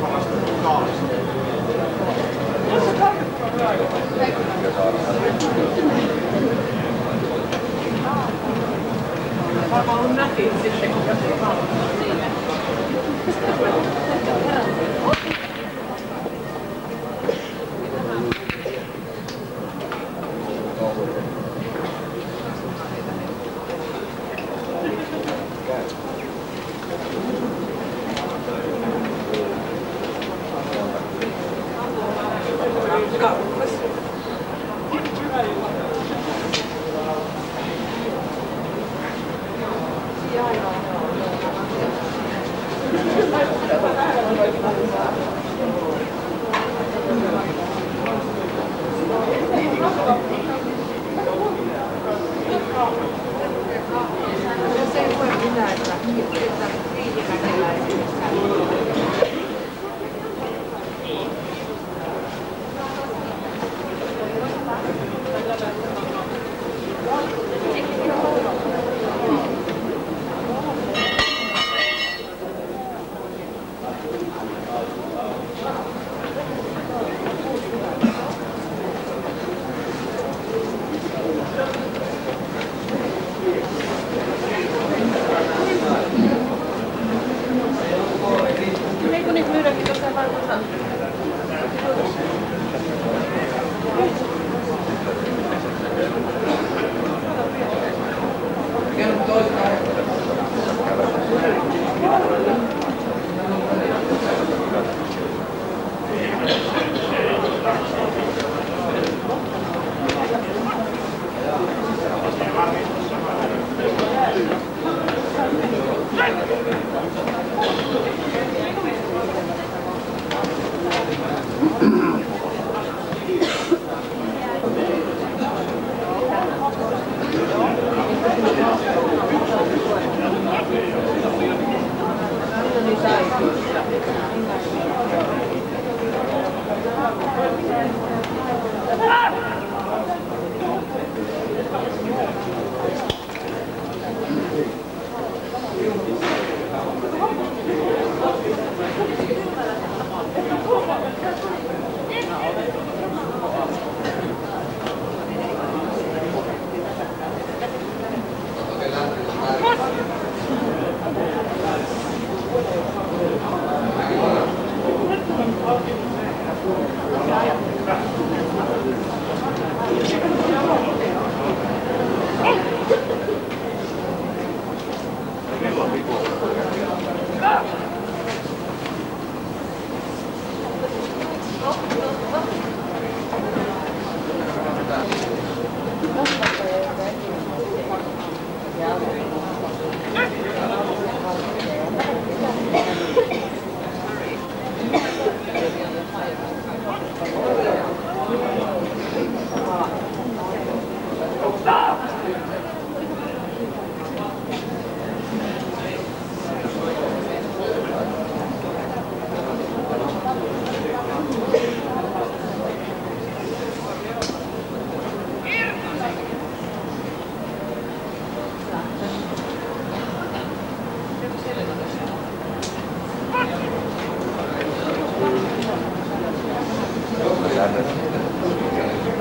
Ma con un attimo si è comprato こに触れるだけでございます。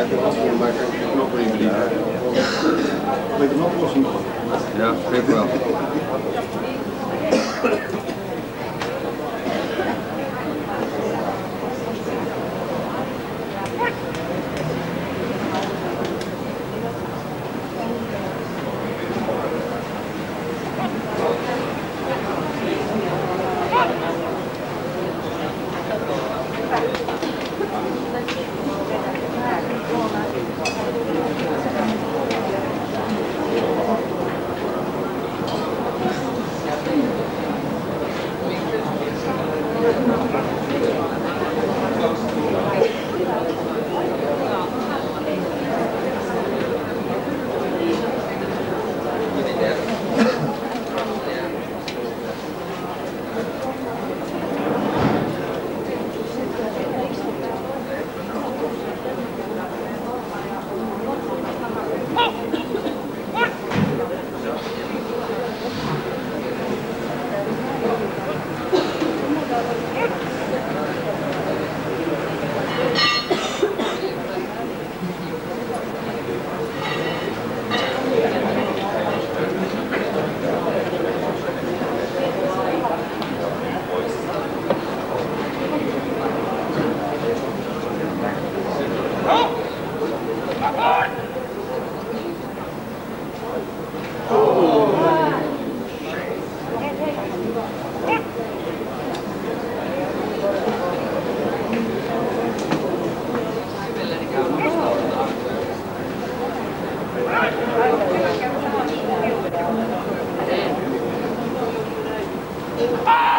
ik heb een maar ik niet Ja, wel. Ah!